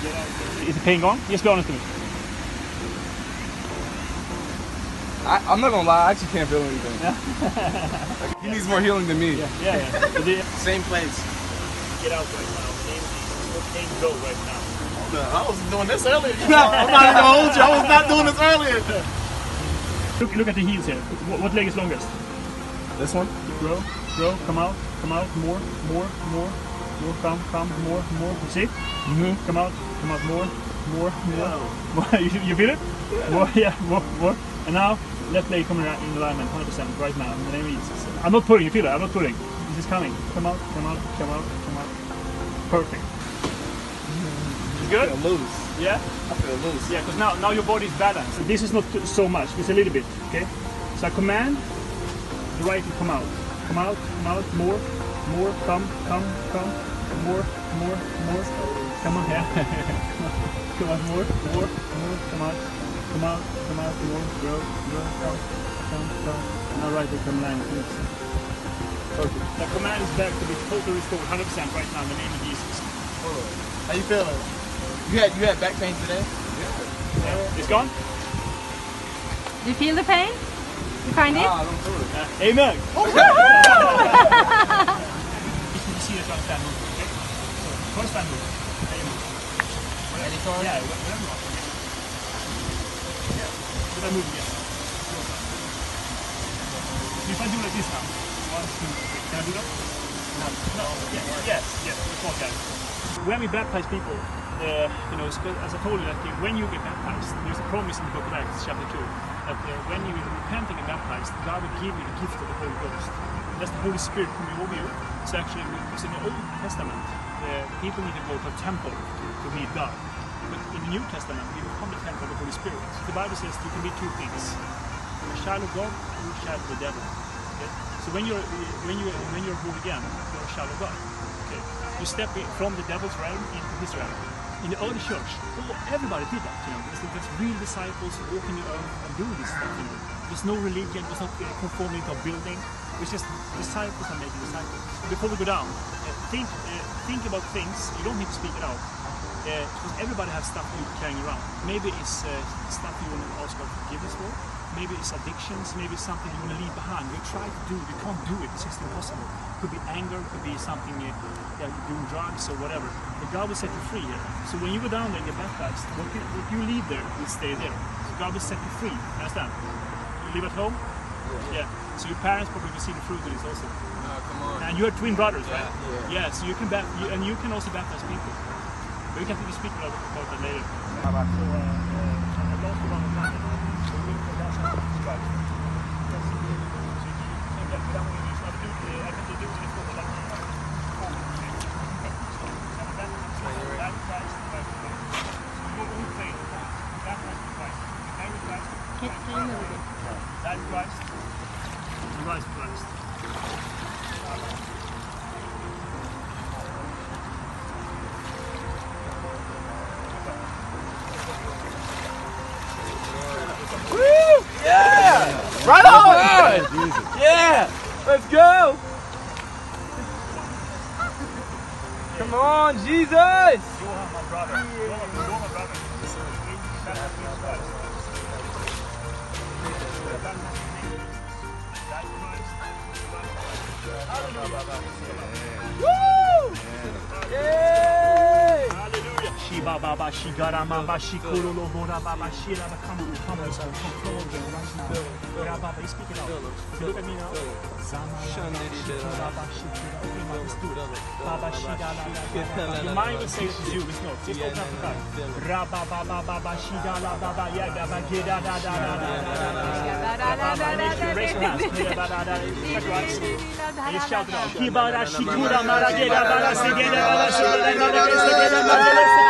Moses-tjena, Is the pain gone? Just be honest with me. I, I'm not gonna lie, I actually can't feel anything. Like, he needs more healing than me. Yeah, yeah. yeah. Same place. Get out right now. Pain, pain go right now. I was doing this earlier. I'm not even gonna hold you. I was not doing this earlier. Look, look at the heels here. What, what leg is longest? This one? Grow, grow, come out, come out, more, more, more, more, come, come, more, more. You see? Mm-hmm. Come out, come out, more, more, more. more. you, you feel it? More, yeah, more, more. And now, left leg coming right in alignment, 100% right now. In the name of Jesus. I'm not pulling, you feel it? I'm not pulling. This is coming. Come out, come out, come out, come out. Perfect. It's good? I feel loose. Yeah? I feel loose. Yeah, because now, now your body is balanced. This is not so much, it's a little bit, okay? So I command the right to come out. Come out, come out, more, more, come, come, come, more, more, more. Come on, yeah. come on, more, more, more, come out, come out, come out, more, grow, grow, come, come, come. Now right to come line, please. Perfect. The command is back to be totally restored, 100% right now in the name of Jesus. How you feeling? You had you had back pain today? Yeah. It's gone? Do you feel the pain? You find it? Ah, I don't feel it. Uh, amen. If see that move, okay? So, first time move. You move. Anytime? Yeah, wh- whatever you want. Yeah. Did I move again? If I do like this now, one, two, three, can I do that? No. No. Yes. Yes. Yes. It's not that. When we baptize people, uh, you know, as I told you, that when you get baptized, there's a promise in the book of Acts, chapter 2, that uh, when you repent and get baptized, God will give you the gift of the Holy Ghost. That's the Holy Spirit coming over you. It's actually it's in the Old Testament. Uh, people need to go to a temple to, meet God. But in the New Testament, we become the temple of the Holy Spirit. The Bible says you can be two things: a child of God or a child of the devil. Okay? So when you're when you when you're born again, you're a child of God. Okay? You step from the devil's realm into his realm. In the early church, all, everybody did that. You know, there's, there's real disciples walking the earth and doing this stuff. You know, there's no religion, there's not conforming to a building. It's just disciples are making disciples. Before we go down, uh, think uh, think about things. You don't need to speak it out. Uh, because everybody has stuff you're carrying around. Maybe it's uh, stuff you want to ask God forgiveness for. Maybe it's addictions. Maybe it's something you want to leave behind. You try to do, you can't do it. It's just impossible. Could be anger. Could be something uh, yeah, you're doing drugs or whatever. But God will set you free. Here. So when you go down there and get baptized, what you, what you leave there will stay there. So God will set you free. Understand? You live at home. Yeah. So your parents probably will see the fruit of this also. Oh, come on. And you are twin brothers, right? Yeah. Yeah, so you can bat, you, and you can also baptize people. But we can we speak about about that later. So, uh, uh, I lost the one. So we can dash out to strike. Yes. So you can get down with this. I can do it. I can do it in the like. Baptized by Christ. So your own faith. Christ. Christ. Can, can you move it? Die with Christ. And rise with Christ. Right on! Yeah! Let's go! Come on, Jesus! Johan, my brother. Johan, Johan, my brother. Woo! Yay! Hallelujah. Shiba Baba Shiga Garama Shikuru Lobora Baba Shira come on, come on, come on, come on, right now. Rababa, you speak it out. You look at me now. Zama Baba Shikura. Okay, man, let's do it. Baba Shida la la la. Your mind will say it to you, it's not. Just open up the mouth. Rabba Baba Baba Shida la Baba Yaga Bagida da da da da da da da. Raise your hands. Da da da da. Touch your hands. And you shout it out. Kibara Shikura Marageda Bala Sigeda Bala Sigeda Bala Sigeda Bala Sigeda